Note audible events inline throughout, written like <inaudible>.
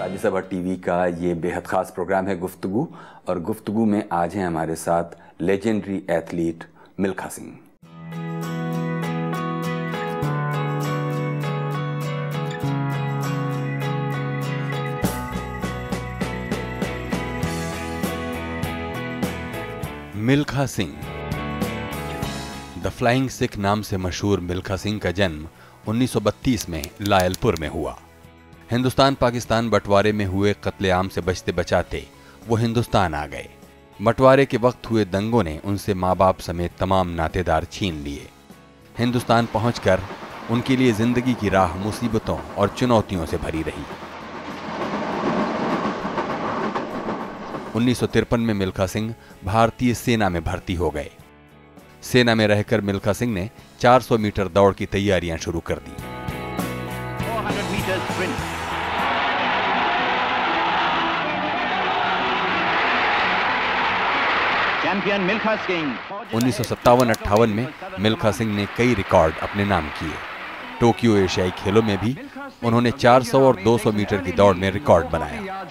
Rajya Sabha T V کا یہ بے حد خاص پروگرام ہے گفتگو اور گفتگو میں آج ہیں ہمارے ساتھ legendary athlete Milkha Singh. Milkha Singh. The flying Sikh نام سے مشہور ملکھا سنگھ کا جنم انیس سو بتیس میں لائل پور میں ہوا۔ ہندوستان پاکستان بٹوارے میں ہوئے قتل عام سے بچتے بچاتے وہ ہندوستان آ گئے۔ بٹوارے کے وقت ہوئے دنگوں نے ان سے ماں باپ سمیت تمام ناتے دار چھین لیے۔ ہندوستان پہنچ کر ان کے لیے زندگی کی راہ مصیبتوں اور چنوتیوں سے بھری رہی۔ انیس سو ترپن میں ملکھا سنگھ بھارتی سینا میں بھرتی ہو گئے۔ سینا میں رہ کر ملکھا سنگھ نے چار سو میٹر دوڑ کی تیاریاں شروع کر دی انیس سو ستاون اٹھاون میں ملکھا سنگھ نے کئی ریکارڈ اپنے نام کیے۔ ٹوکیو ایشیائی کھیلوں میں بھی انہوں نے چار سو اور دو سو میٹر کی دوڑ میں ریکارڈ بنایا۔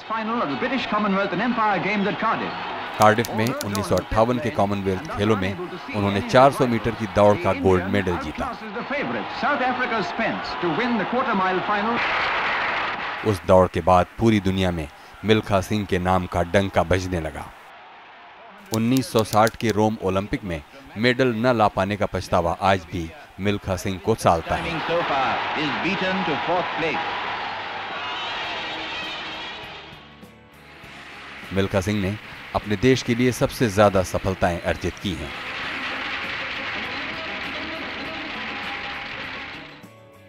کارڈف میں انیس سو اٹھاون کے کامن ویلتھ کھیلوں میں انہوں نے چار سو میٹر کی دوڑ کا گولڈ میڈل جیتا۔ اس دوڑ کے بعد پوری دنیا میں ملکھا سنگھ کے نام کا ڈنکا بجنے لگا۔ انیس سو ساٹھ کے روم اولمپک میں میڈل نہ لا پانے کا پچھتاوا آج بھی ملکھا سنگھ کو سالتا ہے۔ ملکھا سنگھ نے اپنے دیش کے لیے سب سے زیادہ سفلتائیں ارجت کی ہیں۔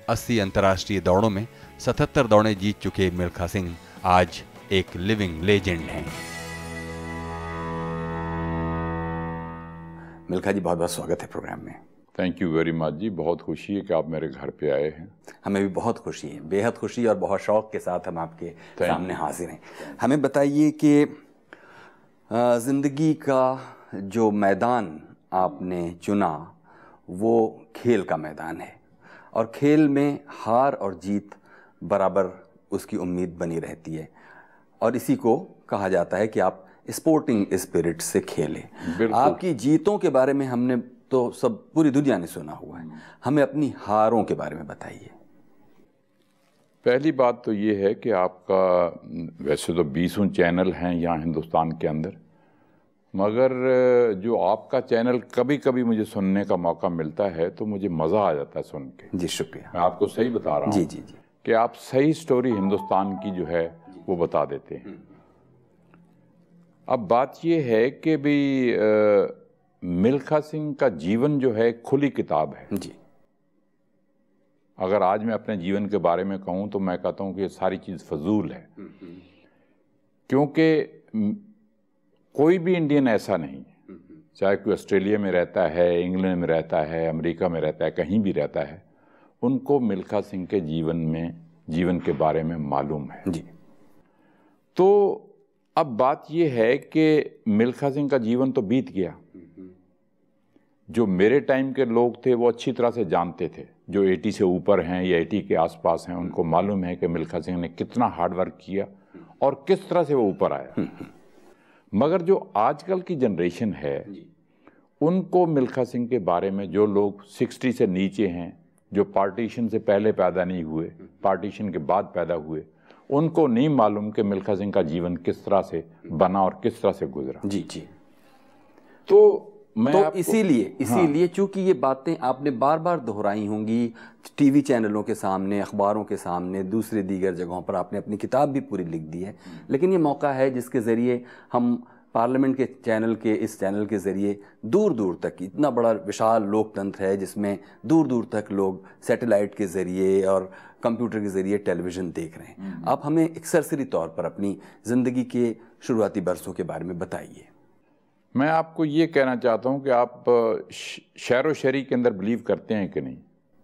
اسی انتراشٹری دوڑوں میں ستہتر دوڑیں جیت چکے ملکھا سنگھ آج ایک لیونگ لیجنڈ ہیں۔ ملکھا جی بہت بہت سواگت ہے پروگرام میں۔ Thank you very much ji بہت خوشی ہے کہ آپ میرے گھر پہ آئے ہیں۔ ہمیں بھی بہت خوشی ہے بے حد خوشی اور بہت شوق کے ساتھ ہم آپ کے سامنے حاضر ہیں۔ ہمیں بتائیے کہ زندگی کا جو میدان آپ نے چنا وہ کھیل کا میدان ہے۔ اور کھیل میں ہار اور جیت برابر اس کی امید بنی رہتی ہے۔ اور اسی کو کہا جاتا ہے کہ آپ اسپورٹنگ اسپرٹ سے کھیلے۔ آپ کی جیتوں کے بارے میں ہم نے تو سب پوری دنیا نے سنا ہوا ہے۔ ہمیں اپنی ہاروں کے بارے میں بتائیے۔ پہلی بات تو یہ ہے کہ آپ کا ویسے تو بیسوں چینل ہیں یہاں ہندوستان کے اندر مگر جو آپ کا چینل کبھی کبھی مجھے سننے کا موقع ملتا ہے تو مجھے مزہ آ جاتا ہے سن کے۔ جی شکریہ۔ میں آپ کو صحیح بتا رہا ہوں۔ جی جی جی۔ کہ آپ صحیح سٹوری ہندوستان کی جو ہے وہ بتا دیتے ہیں۔ اب بات یہ ہے کہ بھی ملکھا سنگھ کا جیون جو ہے کھلی کتاب ہے۔ جی۔ اگر آج میں اپنے جیون کے بارے میں کہوں تو میں کہتا ہوں کہ یہ ساری چیز فضول ہے۔ کیونکہ کوئی بھی انڈین ایسا نہیں چاہے کوئی آسٹریلیا میں رہتا ہے انگلینڈ میں رہتا ہے امریکہ میں رہتا ہے کہیں بھی رہتا ہے ان کو ملکھا سنگھ کے جیون میں جیون کے بارے میں معلوم ہے۔ جی۔ تو اب بات یہ ہے کہ ملکھا سنگھ کا جیون تو بیت گیا۔ جو میرے ٹائم کے لوگ تھے وہ اچھی طرح سے جانتے تھے۔ جو ایٹی سے اوپر ہیں یا ایٹی کے آس پاس ہیں ان کو معلوم ہے کہ ملکھا سنگھ نے کتنا ہارڈ ورک کیا اور کس طرح سے وہ اوپر آیا۔ مگر جو آج کل کی جنریشن ہے ان کو ملکھا سنگھ کے بارے میں جو لوگ سکسٹی سے نیچے ہیں جو پارٹیشن سے پہلے پیدا نہیں ہوئے پارٹیشن کے بعد پیدا ہوئے ان کو نہیں معلوم کہ ملکھا سنگھ کا جیون کس طرح سے بنا اور کس طرح سے گزرا۔ جی جی۔ تو تو اسی لیے اسی لیے چونکہ یہ باتیں آپ نے بار بار دہرائی ہوں گی ٹی وی چینلوں کے سامنے اخباروں کے سامنے دوسرے دیگر جگہوں پر آپ نے اپنی کتاب بھی پوری لکھ دی ہے۔ لیکن یہ موقع ہے جس کے ذریعے ہم پارلیمنٹ کے چینل کے اس چینل کے ذریعے دور دور تک اتنا بڑا وشال لوک تنتر ہے جس میں دور دور تک لوگ سیٹلائٹ کے ذریعے اور کمپیوٹر کے ذریعے ٹیلی ویژن دیکھ رہے ہیں۔ آپ ہمیں ایک سرسری طور پر اپنی زندگی کے شروعاتی برسوں کے بارے میں بتائیے۔ میں آپ کو یہ کہنا چاہتا ہوں کہ آپ شعر و شاعری کے اندر بلیو کرتے ہیں کہ نہیں؟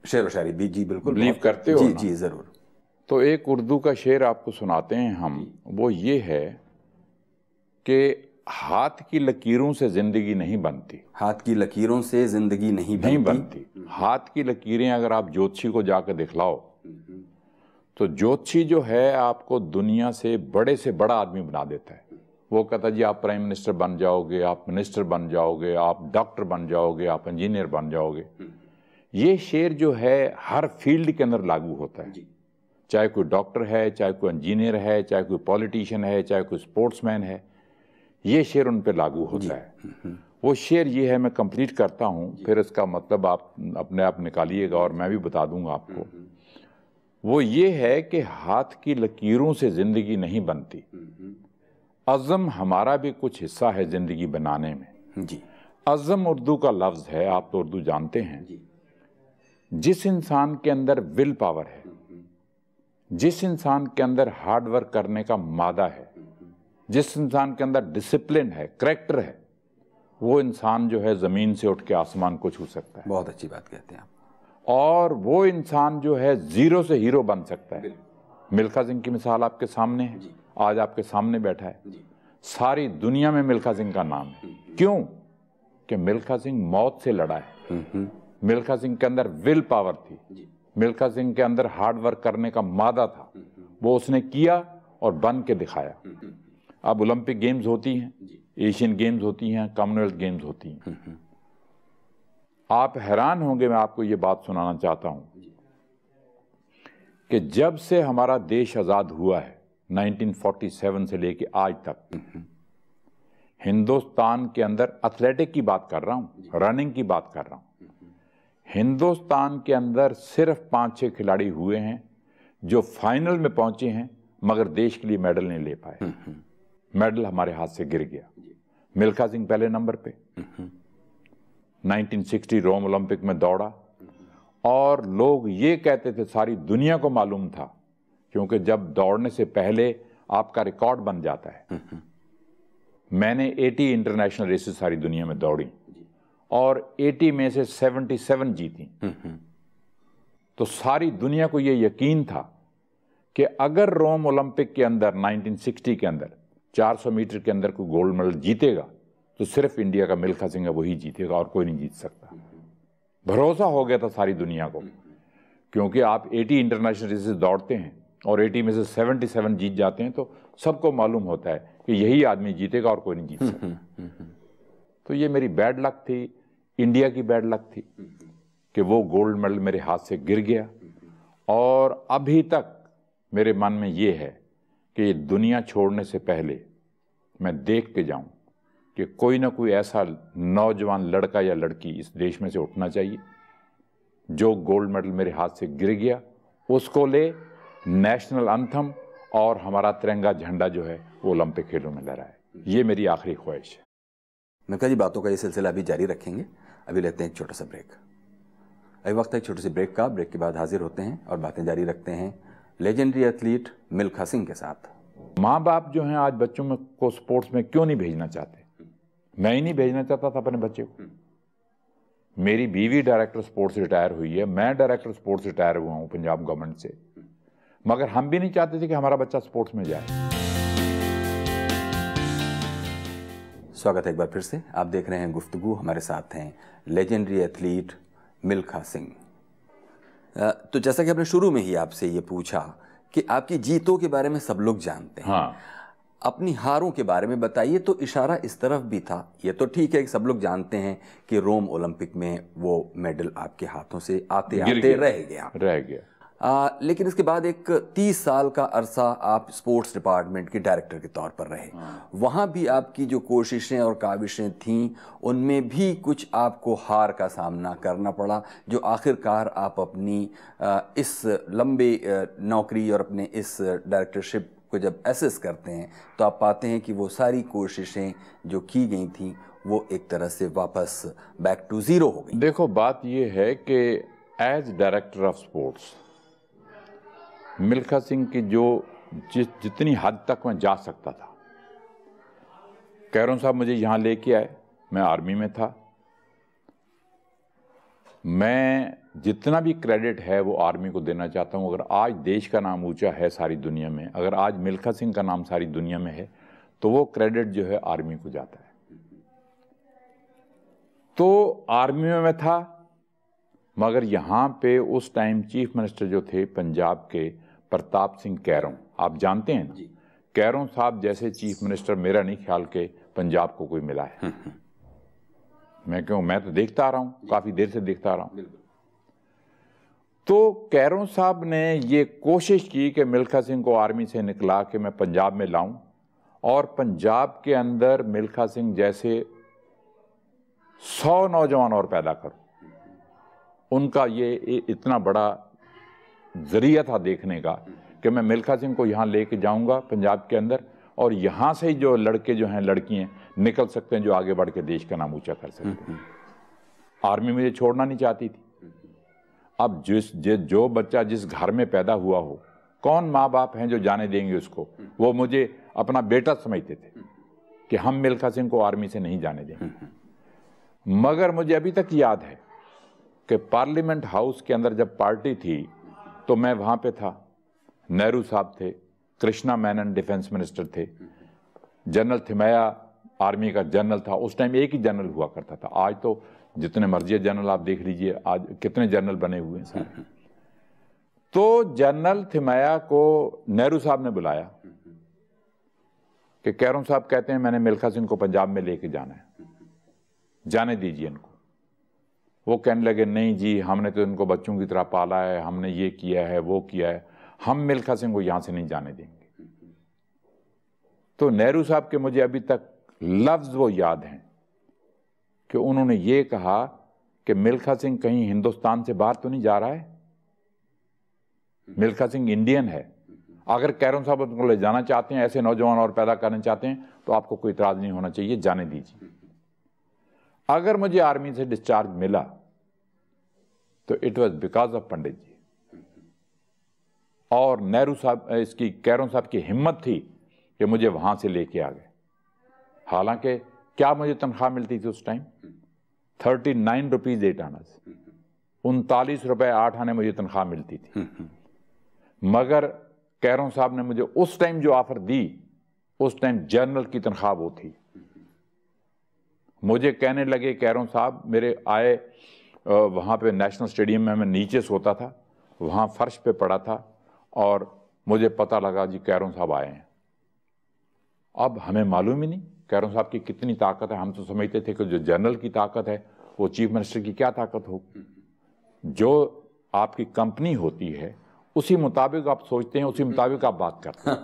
شعر و شاعری بھی جی بالکل بلیو کرتے ہو جی جی ضرور۔ تو ایک اردو کا شعر آپ کو سناتے ہیں ہم۔ وہ یہ ہے کہ ہاتھ کی لکیروں سے زندگی نہیں بنتی۔ ہاتھ کی لکیروں سے زندگی نہیں نہیں بنتی۔ ہاتھ کی لکیریں اگر آپ جوتشی کو جا کے دکھلاؤ تو جوتشی جو ہے آپ کو دنیا سے بڑے سے بڑا آدمی بنا دیتا ہے۔ وہ کہتا ہے جی آپ پرائم منسٹر بن جاؤ گے آپ منسٹر بن جاؤ گے آپ ڈاکٹر بن جاؤ گے آپ انجینئر بن جاؤ گے۔ یہ شعر جو ہے ہر فیلڈ کے اندر لاگو ہوتا ہے۔ چاہے کوئی ڈاکٹر ہے چاہے کوئی انجینئر ہے چاہے کوئی پولیٹیشین ہے چاہے کوئی سپورٹس مین ہے۔ یہ شعر ان پہ لاگو ہوتا ہے۔ وہ شعر یہ ہے میں کمپلیٹ کرتا ہوں پھر اس کا مطلب آپ اپنے آپ نکالیے گا اور میں بھی بتا دوں گا آپ کو۔ وہ یہ ہے کہ ہاتھ کی لکیروں سے زندگی نہیں بنتی۔ عزم ہمارا بھی کچھ حصہ ہے زندگی بنانے میں۔ جی۔ عزم اردو کا لفظ ہے آپ تو اردو جانتے ہیں۔ جس انسان کے اندر ول پاور ہے جس انسان کے اندر ہارڈ ورک کرنے کا مادہ ہے جس انسان کے اندر ڈسپلن ہے کریکٹر ہے وہ انسان جو ہے زمین سے اٹھ کے آسمان کو چھو سکتا ہے۔ بہت اچھی بات کہتے ہیں آپ۔ اور وہ انسان جو ہے زیرو سے ہیرو بن سکتا ہے۔ ملکھا سنگھ کی مثال آپ کے سامنے ہے۔ آج آپ کے سامنے بیٹھا ہے۔ ساری دنیا میں ملکھا سنگھ کا نام ہے۔ کیوں؟ کہ ملکھا سنگھ موت سے لڑا ہے۔ ملکھا سنگھ کے اندر ول پاور تھی۔ ملکھا سنگھ کے اندر ہارڈ ورک کرنے کا مادہ تھا۔ وہ اس نے کیا اور بن کے دکھایا۔ اب اولمپک گیمز ہوتی ہیں ایشین گیمز ہوتی ہیں کامن ویلتھ گیمز ہوتی ہیں۔ آپ حیران ہوں گے میں آپ کو یہ بات سنانا چاہتا ہوں کہ جب سے ہمارا دیش آزاد ہوا ہے نائنٹین فورٹی سیون سے لے کے آج تک ہندوستان کے اندر اتھلیٹک کی بات کر رہا ہوں رننگ کی بات کر رہا ہوں۔ ہندوستان کے اندر صرف پانچ چھ کھلاڑی ہوئے ہیں جو فائنل میں پہنچے ہیں مگر دیش کے لیے میڈل نہیں لے پائے۔ میڈل ہمارے ہاتھ سے گر گیا۔ ملکھا سنگھ پہلے نمبر پہ۔ نائنٹین سکسٹی روم اولمپک میں دوڑا۔ اور لوگ یہ کہتے تھے ساری دنیا کو معلوم تھا کیونکہ جب دوڑنے سے پہلے آپ کا ریکارڈ بن جاتا ہے۔ میں نے ایٹی انٹرنیشنل ریسز ساری دنیا میں دوڑی۔ اور ایٹی میں سے سیونٹی سیون جیتی۔ تو ساری دنیا کو یہ یقین تھا کہ اگر روم اولمپک کے اندر نائنٹین سکسٹی کے اندر چار سو میٹر کے اندر کوئی گولڈ میڈل جیتے گا تو صرف انڈیا کا ملکھا سنگھ وہی جیتے گا اور کوئی نہیں جیت سکتا۔ بھروسہ ہو گیا تھا ساری دنیا کو۔ کیونکہ آپ ایٹی انٹرنیشنل ریسز دوڑتے ہیں اور ایٹی میں سے سیونٹی سیون جیت جاتے ہیں تو سب کو معلوم ہوتا ہے کہ یہی آدمی جیتے گا اور کوئی نہیں جیت سکتا۔ تو یہ میری بیڈ لک تھی۔ انڈیا کی بیڈ لک تھی کہ وہ گولڈ میڈل میرے ہاتھ سے گر گیا۔ اور ابھی تک میرے من میں یہ ہے کہ دنیا چھوڑنے سے پہلے میں دیکھ کے جاؤں کہ کوئی نہ کوئی ایسا نوجوان لڑکا یا لڑکی اس دیش میں سے اٹھنا چاہیے جو گولڈ میڈل میرے ہاتھ سے گر گیا، اس کو لے نیشنل انتھم اور ہمارا ترنگا جھنڈا جو ہے وہ اولمپک کھیلوں میں لہرائے۔ یہ میری آخری خواہش ہے۔ میں کہا جی باتوں کا یہ سلسلہ ابھی جاری رکھیں گے۔ ابھی لیتے ہیں ایک چھوٹا سا بریک۔ ابھی وقت ہے ایک چھوٹے سے بریک کا۔ بریک کے بعد حاضر ہوتے ہیں اور باتیں جاری رکھتے ہیں۔ لیجنڈری ایتھلیٹ ملکھا سنگھ کے ساتھ۔ ماں باپ جو ہیں آج بچوں میں کو سپورٹس میں کیوں نہیں بھیجنا چاہتے؟ میں ہی نہیں بھیجنا چاہتا تھا اپنے بچے کو۔ میری بیوی ڈائریکٹر سپورٹس ریٹائر ہوئی ہے میں ڈائریکٹر سپورٹس ریٹائر ہوا ہوں پنجاب گورنمنٹ سے۔ مگر ہم بھی نہیں چاہتے تھے کہ ہمارا بچہ سپورٹس میں جائے۔ سواگت ہے ایک بار پھر سے۔ آپ دیکھ رہے ہیں گفتگو ہمارے ساتھ ہیں لیجنڈری ایتھلیٹ ملکھا سنگھ۔ تو جیسا کہ آپ نے شروع میں ہی آپ سے یہ پوچھا کہ آپ کی جیتوں کے بارے میں سب لوگ جانتے ہیں۔ ہاں۔ اپنی ہاروں کے بارے میں بتائیے تو اشارہ اس طرف بھی تھا۔ یہ تو ٹھیک ہے کہ سب لوگ جانتے ہیں کہ روم اولمپک میں وہ میڈل آپ کے ہاتھوں سے آتے آتے رہ گیا۔ رہ گیا۔ لیکن اس کے بعد ایک تیس سال کا عرصہ آپ سپورٹس ڈپارٹمنٹ کے ڈائریکٹر کے طور پر رہے۔ وہاں بھی آپ کی جو کوششیں اور کاوشیں تھیں ان میں بھی کچھ آپ کو ہار کا سامنا کرنا پڑا جو آخر کار آپ اپنی اس لمبے نوکری اور اپنے اس ڈائریکٹرشپ کو جب ایسس کرتے ہیں تو آپ پاتے ہیں کہ وہ ساری کوششیں جو کی گئی تھیں وہ ایک طرح سے واپس بیک ٹو زیرو ہو گئی۔ دیکھو بات یہ ہے کہ as director of sports Milkha Singh کی جو جس جتنی حد تک میں جا سکتا تھا۔ کیرون صاحب مجھے یہاں لے کے آئے۔ میں آرمی میں تھا۔ میں جتنا بھی کریڈٹ ہے وہ آرمی کو دینا چاہتا ہوں۔ اگر آج دیش کا نام اونچا ہے ساری دنیا میں، اگر آج ملکھا سنگھ کا نام ساری دنیا میں ہے، تو وہ کریڈٹ جو ہے آرمی کو جاتا ہے۔ تو آرمی میں میں تھا، مگر یہاں پہ اس ٹائم چیف منسٹر جو تھے پنجاب کے پرتاپ سنگھ کیروں۔ آپ جانتے ہیں نا؟ جی۔ کیروں صاحب جیسے چیف منسٹر میرا نہیں خیال کہ پنجاب کو کوئی ملا ہے۔ میں کہوں میں تو دیکھتا آ رہا ہوں کافی دیر سے دیکھتا آ رہا ہوں۔ تو کیروں صاحب نے یہ کوشش کی کہ ملکھا سنگھ کو آرمی سے نکلا کہ میں پنجاب میں لاؤں اور پنجاب کے اندر ملکھا سنگھ جیسے سو نوجوان اور پیدا کروں۔ ان کا یہ اتنا بڑا ذریعہ تھا دیکھنے کا کہ میں ملکھا سنگھ کو یہاں لے کے جاؤں گا پنجاب کے اندر اور یہاں سے جو لڑکے جو ہیں لڑکی ہیں نکل سکتے ہیں جو آگے بڑھ کے دیش کا نام اونچا کر سکتے ہیں۔ آرمی مجھے چھوڑنا نہیں چاہتی تھی۔ اب جس جو بچہ جس گھر میں پیدا ہوا ہو، کون ماں باپ ہیں جو جانے دیں گے اس کو؟ وہ مجھے اپنا بیٹا سمجھتے تھے کہ ہم ملکھا سنگھ کو آرمی سے نہیں جانے دیں۔ گے مگر مجھے ابھی تک یاد ہے کہ پارلیمنٹ ہاؤس کے اندر جب پارٹی تھی تو میں وہاں پہ تھا۔ نہرو صاحب تھے، کرشنا مینن ڈیفنس منسٹر تھے۔ جنرل تھمیا آرمی کا جنرل تھا۔ اس ٹائم ایک ہی جنرل ہوا کرتا تھا۔ آج تو جتنے مرضی جنرل، آپ دیکھ لیجیے آج کتنے جنرل بنے ہوئے ہیں۔ سارے تو جنرل تھمیا کو نہرو صاحب نے بلایا کہ کیروں صاحب کہتے ہیں، میں نے ملکھا سنگھ کو پنجاب میں لے کے جانا ہے۔ جانے دیجیے ان کو۔ وہ کہنے لگے، نہیں جی ہم نے تو ان کو بچوں کی طرح پالا ہے، ہم نے یہ کیا ہے، وہ کیا ہے۔ ہم ملکھا سنگھ کو یہاں سے نہیں جانے دیں گے۔ تو نہرو صاحب کے مجھے ابھی تک لفظ وہ یاد ہیں کہ انہوں نے یہ کہا کہ ملکھا سنگھ کہیں ہندوستان سے باہر تو نہیں جا رہا ہے؟ ملکھا سنگھ انڈین ہے۔ اگر کیرون صاحب ان کو لے جانا چاہتے ہیں، ایسے نوجوان اور پیدا کرنا چاہتے ہیں، تو آپ کو کوئی اعتراض نہیں ہونا چاہیے، جانے دیجیے اگر مجھے آرمی سے ڈسچارج ملا تو it was because of Pandit ji. اور نہرو صاحب، اس کی کیرون صاحب کی ہمت تھی کہ مجھے وہاں سے لے کے آ گئے۔ حالانکہ کیا مجھے تنخواہ ملتی تھی اس time thirty nine rupees eight annas انتالیس روپے آٹھ آنے مجھے تنخواہ ملتی تھی۔ مگر کیرون صاحب نے مجھے اس ٹائم جو آفر دی، اس ٹائم جنرل کی تنخواہ وہ تھی۔ مجھے کہنے لگے کیرون صاحب میرے آئے وہاں پہ نیشنل سٹیڈیم میں میں نیچے سوتا تھا وہاں فرش پہ پڑا تھا اور مجھے پتا لگا جی کیرون صاحب آئے ہیں۔ اب ہمیں معلوم ہی نہیں کیرون صاحب کی کتنی طاقت ہے۔ ہم تو سمجھتے تھے کہ جو جنرل کی طاقت ہے وہ چیف منسٹر کی کیا طاقت ہو؟ جو آپ کی کمپنی ہوتی ہے اسی مطابق آپ سوچتے ہیں اسی مطابق آپ بات کرتے ہیں۔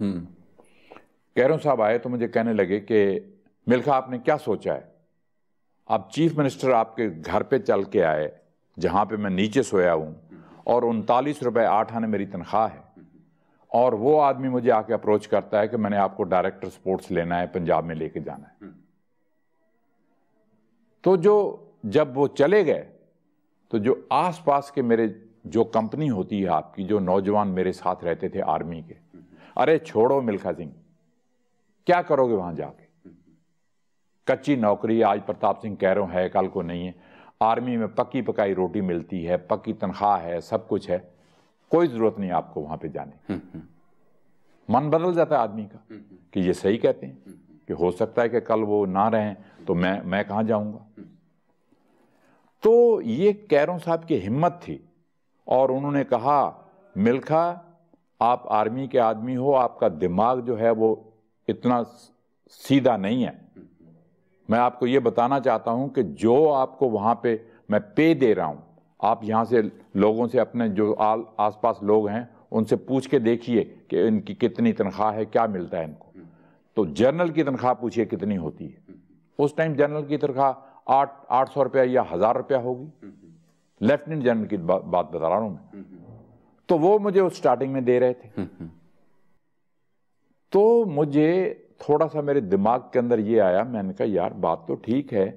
<laughs> کیرون صاحب آئے تو مجھے کہنے لگے کہ ملکا آپ نے کیا سوچا ہے؟ اب چیف منسٹر آپ کے گھر پہ چل کے آئے، جہاں پہ میں نیچے سویا ہوں، اور انتالیس روپے آٹھ آنے میری تنخواہ ہے۔ اور وہ آدمی مجھے آ کے اپروچ کرتا ہے کہ میں نے آپ کو ڈائریکٹر سپورٹس لینا ہے، پنجاب میں لے کے جانا ہے۔ تو جو جب وہ چلے گئے، تو جو آس پاس کے میرے جو کمپنی ہوتی ہے آپ کی، جو نوجوان میرے ساتھ رہتے تھے آرمی کے، ارے چھوڑو ملکھا سنگھ، کیا کرو گے وہاں جا کے؟ کچی نوکری آج پرتاپ سنگھ کہہ رہا ہے کل کو نہیں ہے۔ آرمی میں پکی پکائی روٹی ملتی ہے پکی تنخواہ ہے سب کچھ ہے۔ کوئی ضرورت نہیں آپ کو وہاں پہ جانے من بدل جاتا ہے آدمی کا کہ یہ صحیح کہتے ہیں کہ ہو سکتا ہے کہ کل وہ نہ رہیں تو میں میں کہاں جاؤں گا؟ تو یہ کیروں صاحب کی ہمت تھی اور انہوں نے کہا ملکھا آپ آرمی کے آدمی ہو آپ کا دماغ جو ہے وہ اتنا سیدھا نہیں ہے۔ میں آپ کو یہ بتانا چاہتا ہوں کہ جو آپ کو وہاں پہ میں پے دے رہا ہوں، آپ یہاں سے لوگوں سے اپنے جو آس پاس لوگ ہیں، ان سے پوچھ کے دیکھیے کہ ان کی کتنی تنخواہ ہے، کیا ملتا ہے ان کو۔ تو جنرل کی تنخواہ پوچھئے کتنی ہوتی ہے۔ اس ٹائم جنرل کی تنخواہ آٹھ آٹھ سو روپیہ یا ہزار روپیہ ہوگی۔ لیفٹنٹ جنرل کی بات بتا رہا ہوں میں۔ تو وہ مجھے اس سٹارٹنگ میں دے رہے تھے۔ تو مجھے تھوڑا سا میرے دماغ کے اندر یہ آیا، میں نے کہا، یار، بات تو ٹھیک ہے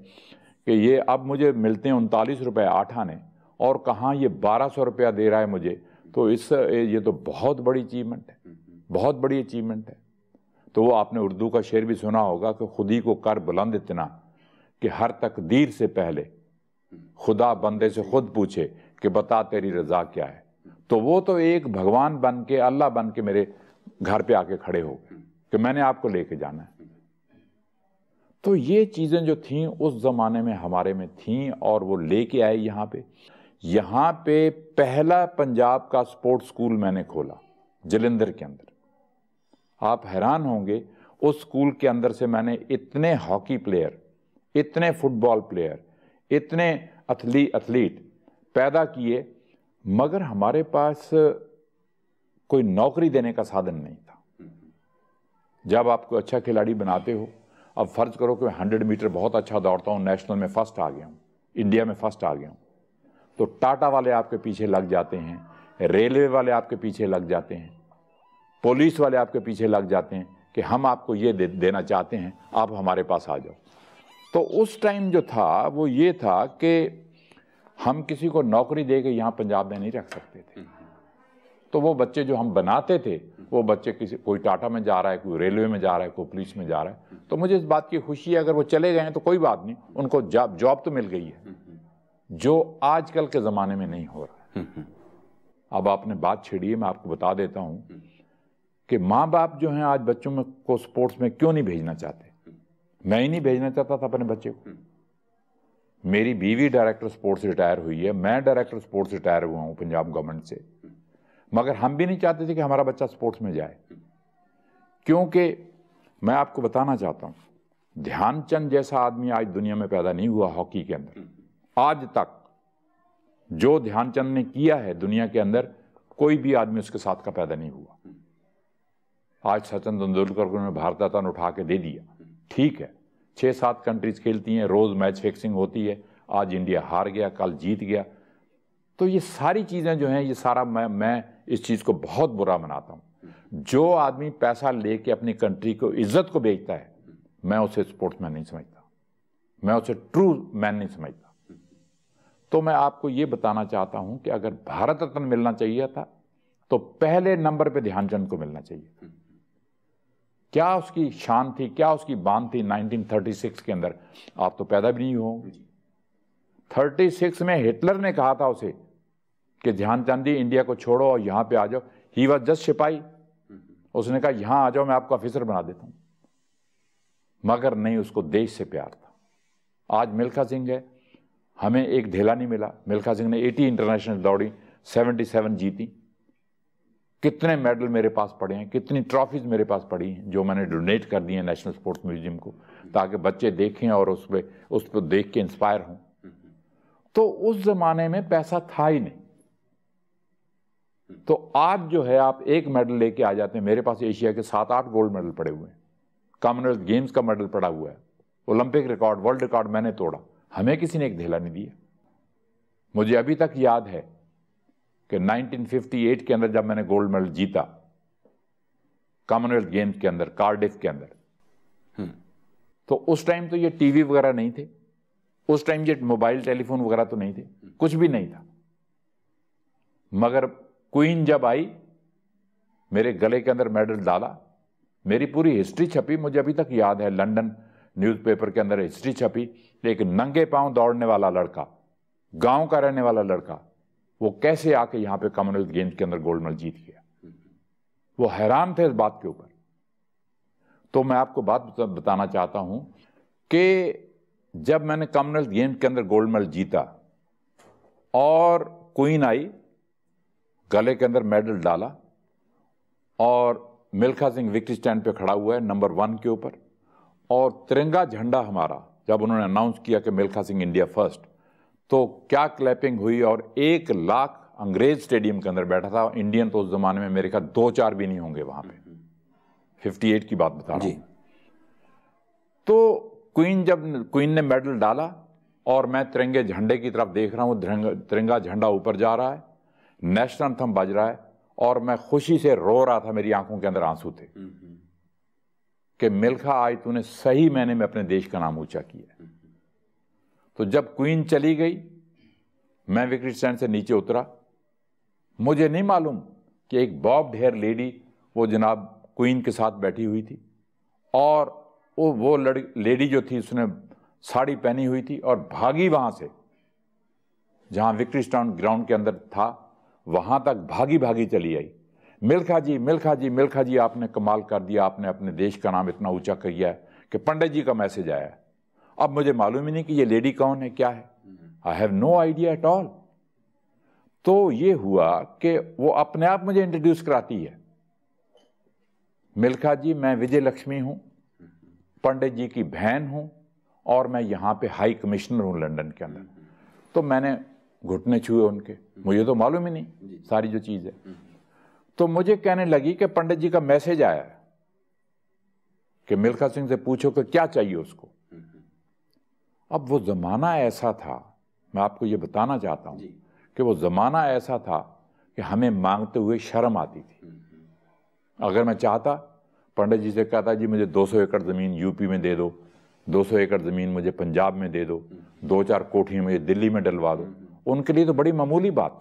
کہ یہ اب مجھے ملتے ہیں انتالیس روپے آٹھ آنے اور کہاں یہ بارہ سو روپیہ دے رہا ہے مجھے؟ تو اس، یہ تو بہت بڑی اچیومنٹ ہے، بہت بڑی اچیومنٹ ہے۔ تو وہ آپ نے اردو کا شعر بھی سنا ہوگا کہ خودی کو کر بلند اتنا کہ ہر تقدیر سے پہلے خدا بندے سے خود پوچھے کہ بتا تیری رضا کیا ہے۔ تو وہ تو ایک بھگوان بن کے، اللہ بن کے میرے گھر پہ آ کے کھڑے ہو گئے۔ کہ میں نے آپ کو لے کے جانا ہے۔ تو یہ چیزیں جو تھیں اس زمانے میں ہمارے میں تھیں اور وہ لے کے آئے یہاں پہ۔ یہاں پہ پہلا پنجاب کا سپورٹ سکول میں نے کھولا جلندر کے اندر۔ آپ حیران ہوں گے، اس سکول کے اندر سے میں نے اتنے ہاکی پلیئر، اتنے فٹ بال پلیئر، اتنے اتھلیٹ پیدا کیے، مگر ہمارے پاس کوئی نوکری دینے کا سادن نہیں تھا۔ جب آپ کو اچھا کھلاڑی بناتے ہو اب فرض کرو کہ ہنڈریڈ میٹر بہت اچھا دوڑتا ہوں نیشنل میں فرسٹ آ گیا ہوں انڈیا میں فرسٹ آ گیا ہوں۔ تو ٹاٹا والے آپ کے پیچھے لگ جاتے ہیں ریلوے والے آپ کے پیچھے لگ جاتے ہیں پولیس والے آپ کے پیچھے لگ جاتے ہیں کہ ہم آپ کو یہ دینا چاہتے ہیں آپ ہمارے پاس آ جاؤ۔ تو اس ٹائم جو تھا وہ یہ تھا کہ ہم کسی کو نوکری دے کے یہاں پنجاب میں نہیں رکھ سکتے تھے۔ تو وہ بچے جو ہم بناتے تھے وہ بچے کسی کوئی ٹاٹا میں جا رہا ہے کوئی ریلوے میں جا رہا ہے کوئی پولیس میں جا رہا ہے۔ تو مجھے اس بات کی خوشی ہے اگر وہ چلے گئے ہیں تو کوئی بات نہیں ان کو جاب جاب تو مل گئی ہے۔ جو آج کل کے زمانے میں نہیں ہو رہا۔ اب آپ نے بات چھڑی ہے میں آپ کو بتا دیتا ہوں کہ ماں باپ جو ہیں آج بچوں میں کو سپورٹس میں کیوں نہیں بھیجنا چاہتے؟ میں ہی نہیں بھیجنا چاہتا تھا اپنے بچے کو۔ میری بیوی ڈائریکٹر سپورٹس ریٹائر ہوئی ہے میں ڈائریکٹر سپورٹس ریٹائر ہوا ہوں پنجاب گورنمنٹ سے۔ مگر ہم بھی نہیں چاہتے تھے کہ ہمارا بچہ سپورٹس میں جائے۔ کیونکہ میں آپ کو بتانا چاہتا ہوں، دھیان چند جیسا آدمی آج دنیا میں پیدا نہیں ہوا ہاکی کے اندر۔ آج تک جو دھیان چند نے کیا ہے دنیا کے اندر، کوئی بھی آدمی اس کے ساتھ کا پیدا نہیں ہوا۔ آج سچن تندولکر کو بھارت رتن اٹھا کے دے دیا۔ ٹھیک ہے، چھ سات کنٹریز کھیلتی ہیں، روز میچ فکسنگ ہوتی ہے۔ آج انڈیا ہار گیا، کل جیت گیا۔ تو یہ ساری چیزیں جو ہیں، یہ سارا میں میں اس چیز کو بہت برا مناتا ہوں۔ جو آدمی پیسہ لے کے اپنی کنٹری کو عزت کو بیچتا ہے میں اسے اسپورٹس مین نہیں سمجھتا۔ میں اسے ٹرو مین نہیں سمجھتا۔ تو میں آپ کو یہ بتانا چاہتا ہوں کہ اگر بھارت رتن ملنا چاہیے تھا تو پہلے نمبر پہ دھیان چند کو ملنا چاہیے۔ کیا اس کی شان تھی کیا اس کی باندھ تھی نائنٹین تھرٹی سکس کے اندر؟ آپ تو پیدا بھی نہیں ہو تھرٹی سکس میں ہٹلر نے کہا تھا اسے کہ دھیان چاندی، انڈیا کو چھوڑو اور یہاں پہ آ جاؤ۔ ہی واز جسٹ سپاہی۔ اس نے کہا، یہاں آ جاؤ، میں آپ کو آفیسر بنا دیتا ہوں۔ مگر نہیں، اس کو دیش سے پیار تھا۔ آج ملکھا سنگھ ہے۔ ہمیں ایک دھیلا نہیں ملا۔ ملکھا سنگھ نے ایٹی انٹرنیشنل دوڑی، سیونٹی سیون جیتی۔ کتنے میڈل میرے پاس پڑے ہیں، کتنی ٹرافیز میرے پاس پڑی ہیں، جو میں نے ڈونیٹ کر دی ہیں نیشنل سپورٹس میوزیم کو، تاکہ بچے دیکھیں اور اس پہ اس پہ دیکھ کے انسپائر ہوں۔ تو اس زمانے میں پیسہ تھا ہی نہیں۔ تو آج جو ہے آپ ایک میڈل لے کے آ جاتے ہیں میرے پاس ایشیا کے سات آٹھ گولڈ میڈل پڑے ہوئے ہیں۔ کامن ویلتھ گیمز کا میڈل پڑا ہوا ہے۔ اولمپک ریکارڈ ورلڈ ریکارڈ میں نے توڑا۔ ہمیں کسی نے ایک دھیلا نہیں دیا۔ مجھے ابھی تک یاد ہے کہ نائنٹین ففٹی ایٹ کے اندر جب میں نے گولڈ میڈل جیتا کامن ویلتھ گیمز کے اندر کارڈف کے اندر۔ تو اس ٹائم تو یہ ٹی وی وغیرہ نہیں تھے۔ اس ٹائم یہ موبائل ٹیلی فون وغیرہ تو نہیں تھے۔ کچھ بھی نہیں تھا۔ مگر کوئن جب آئی، میرے گلے کے اندر میڈل ڈالا، میری پوری ہسٹری چھپی، مجھے ابھی تک یاد ہے، لنڈن نیوز پیپر کے اندر ہسٹری چھپی لیکن ننگے پاؤں دوڑنے والا لڑکا، گاؤں کا رہنے والا لڑکا، وہ کیسے آ کے یہاں پہ کامن ویلتھ گیمز کے اندر گولڈ میڈل جیت گیا؟ وہ حیران تھے اس بات کے اوپر۔ تو میں آپ کو بات بتانا چاہتا ہوں کہ جب میں نے کامن ویلتھ گیمز کے اندر گولڈ میڈل جیتا اور کوئن آئی گلے کے اندر میڈل ڈالا اور ملکھا سنگھ وکٹری اسٹینڈ پہ کھڑا ہوا ہے نمبر ون کے اوپر اور ترنگا جھنڈا ہمارا جب انہوں نے اناؤنس کیا کہ ملکھا سنگھ انڈیا فرسٹ تو کیا کلیپنگ ہوئی اور ایک لاکھ انگریز اسٹیڈیم کے اندر بیٹھا تھا۔ انڈین تو اس زمانے میں میرے خیال دو چار بھی نہیں ہوں گے وہاں پہ۔ ففٹی ایٹ کی بات بتا رہا ہوں۔ جی۔ تو کوئن جب کوئن نے میڈل ڈالا اور میں ترنگے جھنڈے کی طرف دیکھ رہا ہوں ترنگا جھنڈا اوپر جا رہا ہے۔ نیشنل تھم بج رہا ہے اور میں خوشی سے رو رہا تھا میری آنکھوں کے اندر آنسو تھے۔ کہ ملکھا آئی تو نے صحیح میں نے اپنے دیش کا نام اونچا کیا۔ تو جب کوئن چلی گئی میں وکٹ اسٹینڈ سے نیچے اترا۔ مجھے نہیں معلوم کہ ایک باب ڈھیر لیڈی وہ جناب کوئن کے ساتھ بیٹھی ہوئی تھی۔ اور وہ لیڈی جو تھی اس نے ساڑی پہنی ہوئی تھی اور بھاگی وہاں سے جہاں وکٹری اسٹانڈ گراؤنڈ کے اندر تھا۔ وہاں تک بھاگی بھاگی چلی آئی۔ ملکھا جی ملکھا جی ملکھا جی آپ نے کمال کر دیا، آپ نے اپنے دیش کا نام اتنا اونچا کیا ہے کہ پنڈت جی کا میسج آیا ہے۔ اب مجھے معلوم ہی نہیں کہ یہ لیڈی کون ہے، کیا ہے۔ I have no idea at all تو یہ ہوا کہ وہ اپنے آپ مجھے انٹروڈیوس کراتی ہے۔ ملکھا جی میں وجے لکشمی ہوں۔ پنڈت جی کی بہن ہوں اور میں یہاں پہ ہائی کمشنر ہوں لنڈن کے اندر۔ تو میں نے گھٹنے چھوئے ان کے۔ مجھے تو معلوم ہی نہیں ساری جو چیز ہے۔ تو مجھے کہنے لگی کہ پنڈت جی کا میسج آیا ہے کہ ملکھا سنگھ سے پوچھو کہ کیا چاہیے اس کو۔ اب وہ زمانہ ایسا تھا میں آپ کو یہ بتانا چاہتا ہوں کہ وہ زمانہ ایسا تھا کہ ہمیں مانگتے ہوئے شرم آتی تھی۔ اگر میں چاہتا پنڈت جی سے کہتا جی مجھے دو سو ایکڑ زمین یو پی میں دے دو دو سو ایکڑ زمین مجھے پنجاب میں دے دو دو چار کوٹھی مجھے دلی میں ڈلوا دو۔ ان کے لیے تو بڑی معمولی بات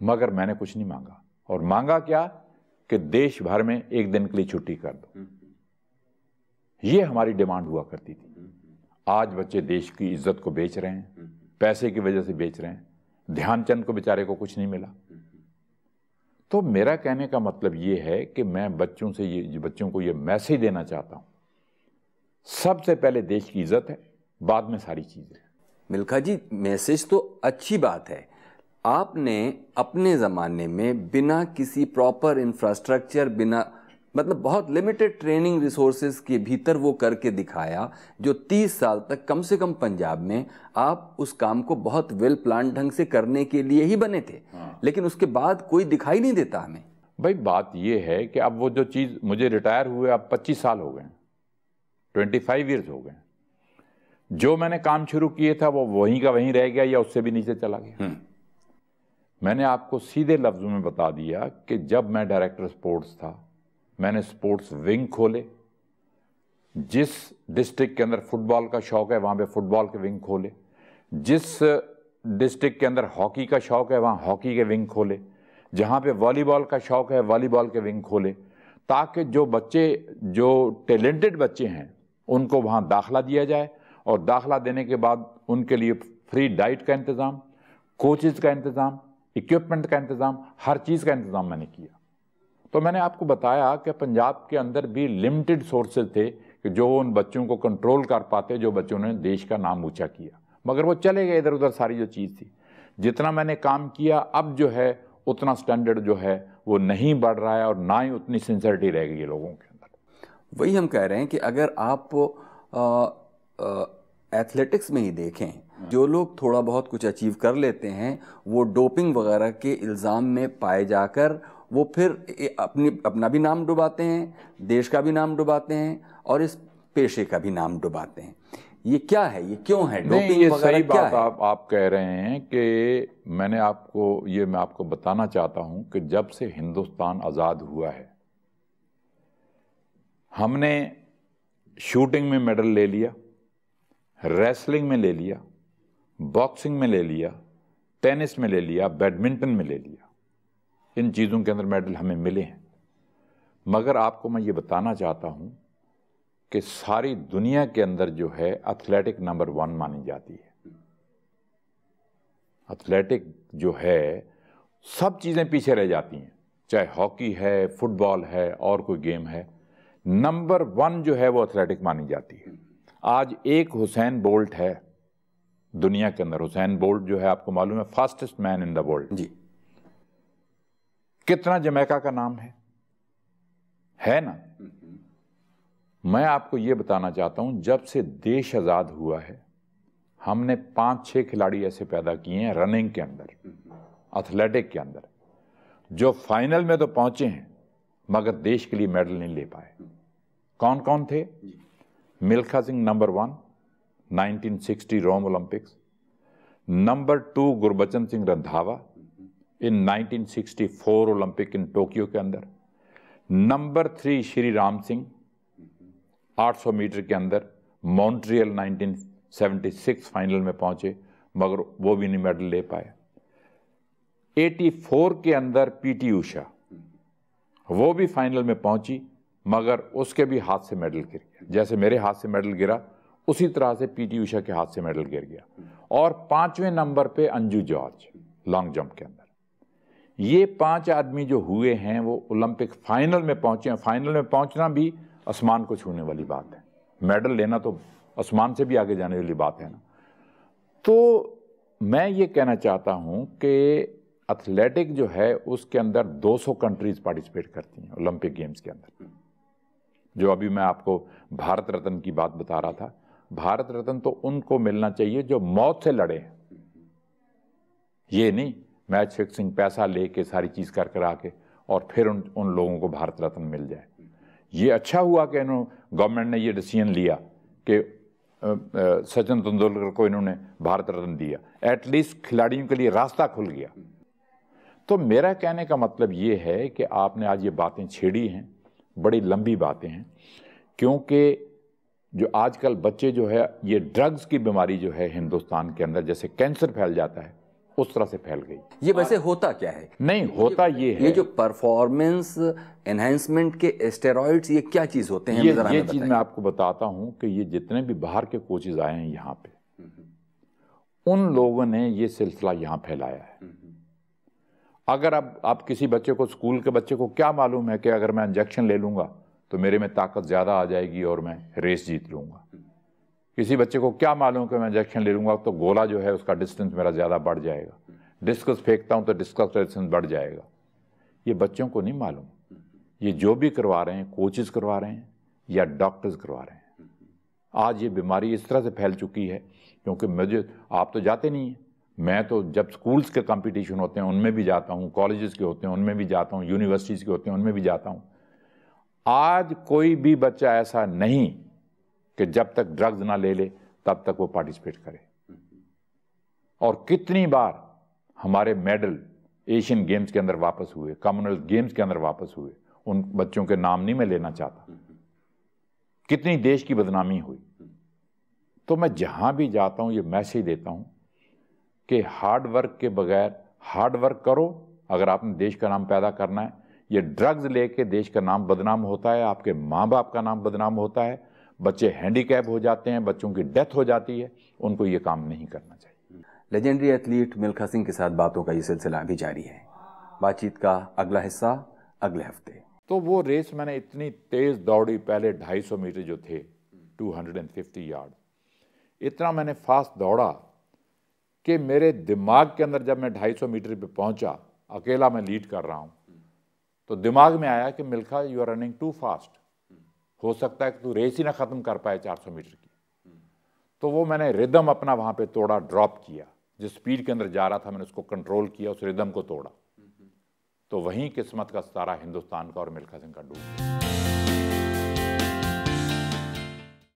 مگر میں نے کچھ نہیں مانگا۔ اور مانگا کیا کہ دیش بھر میں ایک دن کے لیے چھٹی کر دو۔ یہ ہماری ڈیمانڈ ہوا کرتی تھی۔ آج بچے دیش کی عزت کو بیچ رہے ہیں۔ پیسے کی وجہ سے بیچ رہے ہیں۔ دھیان چند کو بیچارے کو کچھ نہیں ملا۔ تو میرا کہنے کا مطلب یہ ہے کہ میں بچوں سے یہ بچوں کو یہ میسج دینا چاہتا ہوں سب سے پہلے دیش کی عزت ہے بعد میں ساری چیزیں۔ ملکھا جی میسج تو اچھی بات ہے۔ آپ نے اپنے زمانے میں بنا کسی پراپر انفراسٹرکچر بنا مطلب بہت لمیٹڈ ٹریننگ ریسورسز کے بھیتر وہ کر کے دکھایا جو تیس سال تک کم سے کم پنجاب میں آپ اس کام کو بہت ویل پلان ڈھنگ سے کرنے کے لیے ہی بنے تھے۔ ہاں۔ لیکن اس کے بعد کوئی دکھائی نہیں دیتا ہمیں۔ بھائی بات یہ ہے کہ اب وہ جو چیز مجھے ریٹائر ہوئے اب پچیس سال ہو گئے ٹوینٹی فائیو ایئرز ہو گئے جو میں نے کام شروع کیے تھا وہ وہیں کا وہیں رہ گیا یا اس سے بھی نیچے چلا گیا۔ میں نے آپ کو سیدھے لفظوں میں بتا دیا کہ جب میں ڈائریکٹر سپورٹس تھا میں نے سپورٹس ونگ کھولے۔ جس ڈسٹرکٹ کے اندر فٹ بال کا شوق ہے وہاں پہ فٹ بال کے ونگ کھولے۔ جس ڈسٹرکٹ کے اندر ہاکی کا شوق ہے وہاں ہاکی کے ونگ کھولے۔ جہاں پہ والی بال کا شوق ہے والی بال کے ونگ کھولے۔ تاکہ جو بچے جو ٹیلنٹڈ بچے ہیں ان کو وہاں داخلہ دیا جائے۔ اور داخلہ دینے کے بعد ان کے لیے فری ڈائٹ کا انتظام، کوچز کا انتظام اکوپمنٹ کا انتظام، ہر چیز کا انتظام میں نے کیا۔ تو میں نے آپ کو بتایا کہ پنجاب کے اندر بھی لمیٹڈ سورسز تھے کہ جو ان بچوں کو کنٹرول کر پاتے، جو بچوں نے دیش کا نام اونچا کیا۔ مگر وہ چلے گئے ادھر ادھر ساری جو چیز تھی۔ جتنا میں نے کام کیا، اب جو ہے، اتنا سٹینڈرڈ جو ہے، وہ نہیں بڑھ رہا ہے اور نہ ہی اتنی سنسرٹی رہ گئی ہے لوگوں کے اندر۔ وہی ہم کہہ رہے ہیں کہ اگر آپ ایتھلیٹکس میں ہی دیکھیں جو لوگ تھوڑا بہت کچھ اچیو کر لیتے ہیں وہ ڈوپنگ وغیرہ کے الزام میں پائے جا کر وہ پھر اپنی اپنا بھی نام ڈباتے ہیں دیش کا بھی نام ڈباتے ہیں اور اس پیشے کا بھی نام ڈباتے ہیں۔ یہ کیا ہے؟ یہ کیوں ہے؟ ڈوپنگ یہ صحیح بات آپ آپ کہہ رہے ہیں کہ میں نے آپ کو یہ میں آپ کو بتانا چاہتا ہوں کہ جب سے ہندوستان آزاد ہوا ہے ہم نے شوٹنگ میں میڈل لے لیا۔ ریسلنگ میں لے لیا، باکسنگ میں لے لیا، ٹینس میں لے لیا، بیڈمنٹن میں لے لیا۔ ان چیزوں کے اندر میڈل ہمیں ملے ہیں۔ مگر آپ کو میں یہ بتانا چاہتا ہوں کہ ساری دنیا کے اندر جو ہے اتھلیٹک نمبر ون مانی جاتی ہے۔ اتھلیٹک جو ہے سب چیزیں پیچھے رہ جاتی ہیں۔ چاہے ہاکی ہے، فٹ بال ہے، اور کوئی گیم ہے، نمبر ون جو ہے وہ اتھلیٹک مانی جاتی ہے۔ آج ایک حسین بولٹ ہے دنیا کے اندر۔ حسین بولٹ جو ہے آپ کو معلوم ہے fastest main in the world جی۔ کتنا جمیکا کا نام ہے؟ ہے نا؟ میں آپ کو یہ بتانا چاہتا ہوں جب سے دیش آزاد ہوا ہے ہم نے پانچ چھ کھلاڑی ایسے پیدا کیے ہیں رننگ کے اندر اتھلیٹک کے اندر جو فائنل میں تو پہنچے ہیں مگر دیش کے لیے میڈل نہیں لے پائے۔ کون کون تھے؟ Milkha Singh number one nineteen sixty Rome Olympics number two Gurbachan Singh Randhawa in nineteen sixty four Olympic in Tokyo کے اندر نمبر تھری شری رام سنگھ آٹھ سو میٹر کے اندر Montreal nineteen seventy six final میں پہنچے مگر وہ بھی نہیں میڈل لے پائے ایٹی فور کے اندر پی ٹی اوشا وہ بھی فائنل میں پہنچی مگر اس کے بھی ہاتھ سے میڈل گر گیا۔ جیسے میرے ہاتھ سے میڈل گرا، اسی طرح سے پی ٹی اوشا کے ہاتھ سے میڈل گر گیا۔ اور پانچویں نمبر پہ انجو جارج، لانگ جمپ کے اندر۔ یہ پانچ آدمی جو ہوئے ہیں، وہ اولمپک فائنل میں پہنچے ہیں۔ فائنل میں پہنچنا بھی آسمان کو چھونے والی بات ہے۔ میڈل لینا تو آسمان سے بھی آگے جانے والی بات ہے نا۔ تو میں یہ کہنا چاہتا ہوں کہ اتھلیٹک جو ہے، اس کے اندر دو سو کنٹریز پارٹیسپیٹ کرتی ہیں اولمپک گیمز کے اندر۔ جو ابھی میں آپ کو بھارت رتن کی بات بتا رہا تھا، بھارت رتن تو ان کو ملنا چاہیے جو موت سے لڑے یہ نہیں میچ فکسنگ پیسہ لے کے ساری چیز کر کر آ کے اور پھر ان ان لوگوں کو بھارت رتن مل جائے۔ یہ اچھا ہوا کہ انہوں گورنمنٹ نے یہ ڈیسیجن لیا کہ سچن تندولکر کو انہوں نے بھارت رتن دیا۔ ایٹ لیسٹ کھلاڑیوں کے لیے راستہ کھل گیا۔ تو میرا کہنے کا مطلب یہ ہے کہ آپ نے آج یہ باتیں چھیڑی ہیں۔ بڑی لمبی باتیں ہیں کیونکہ جو آج کل بچے جو ہے یہ ڈرگز کی بیماری جو ہے ہندوستان کے اندر جیسے کینسر پھیل جاتا ہے اس طرح سے پھیل گئی۔ یہ ویسے ہوتا کیا ہے؟ نہیں ہوتا یہ ہے۔ یہ جو پرفارمنس انہینسمنٹ کے اسٹیرائڈز یہ کیا چیز ہوتے ہیں؟ یہ چیز۔ میں آپ کو بتاتا ہوں کہ یہ جتنے بھی باہر کے کوچز آئے ہیں یہاں پہ ان لوگوں نے یہ سلسلہ یہاں پھیلایا ہے۔ اگر اب آپ کسی بچے کو اسکول کے بچے کو کیا معلوم ہے کہ اگر میں انجیکشن لے لوں گا تو میرے میں طاقت زیادہ آ جائے گی اور میں ریس جیت لوں گا۔ کسی بچے کو کیا معلوم کہ میں انجیکشن لے لوں گا تو گولا جو ہے اس کا ڈسٹنس میرا زیادہ بڑھ جائے گا۔ ڈسکس پھینکتا ہوں تو ڈسکس ڈسٹنس بڑھ جائے گا۔ یہ بچوں کو نہیں معلوم۔ یہ جو بھی کروا رہے ہیں کوچز کروا رہے ہیں یا ڈاکٹرز کروا رہے ہیں۔ آج یہ بیماری اس طرح سے پھیل چکی ہے کیونکہ مجھے آپ تو جاتے نہیں ہیں۔ میں تو جب سکولز کے کمپٹیشن ہوتے ہیں، ان میں بھی جاتا ہوں کالجز کے ہوتے ہیں، ان میں بھی جاتا ہوں یونیورسٹیز کے ہوتے ہیں، ان میں بھی جاتا ہوں۔ آج کوئی بھی بچہ ایسا نہیں کہ جب تک ڈرگز نہ لے لے، تب تک وہ پارٹیسپیٹ کرے۔ اور کتنی بار ہمارے میڈل ایشین گیمز کے اندر واپس ہوئے کامن ویلتھ گیمز کے اندر واپس ہوئے، ان بچوں کے نام نہیں میں لینا چاہتا۔ کتنی دیش کی بدنامی ہوئی۔ تو میں جہاں بھی جاتا ہوں، یہ میسیج دیتا ہوں کہ ہارڈ ورک کے بغیر ہارڈ ورک کرو۔ اگر آپ نے دیش کا نام پیدا کرنا ہے یہ ڈرگز لے کے دیش کا نام بدنام ہوتا ہے آپ کے ماں باپ کا نام بدنام ہوتا ہے بچے ہینڈی کیپ ہو جاتے ہیں بچوں کی ڈیتھ ہو جاتی ہے ان کو یہ کام نہیں کرنا چاہیے۔ لیجنڈری ایتھلیٹ ملکھا سنگھ کے ساتھ باتوں کا یہ سلسلہ بھی جاری ہے۔ بات چیت کا اگلا حصہ اگلے ہفتے۔ تو وہ ریس میں نے اتنی تیز دوڑی پہلے ڈھائی سو میٹر جو تھے two hundred and fifty yard. اتنا میں نے فاسٹ دوڑا۔ کہ میرے دماغ کے اندر جب میں ڈھائی سو میٹر پہ پہنچا، اکیلا میں لیڈ کر رہا ہوں، تو دماغ میں آیا کہ Milkha you are running too fast ہو سکتا ہے کہ تو ریس ہی نہ ختم کر پائے چار سو میٹر کی۔ تو وہ میں نے ردم اپنا وہاں پہ توڑا ڈراپ کیا۔ جس سپیڈ کے اندر جا رہا تھا، میں نے اس کو کنٹرول کیا، اس ردم کو توڑا۔ تو وہیں قسمت کا ستارہ ہندوستان کا اور ملکھا سنگھ کا ڈوب۔ گیا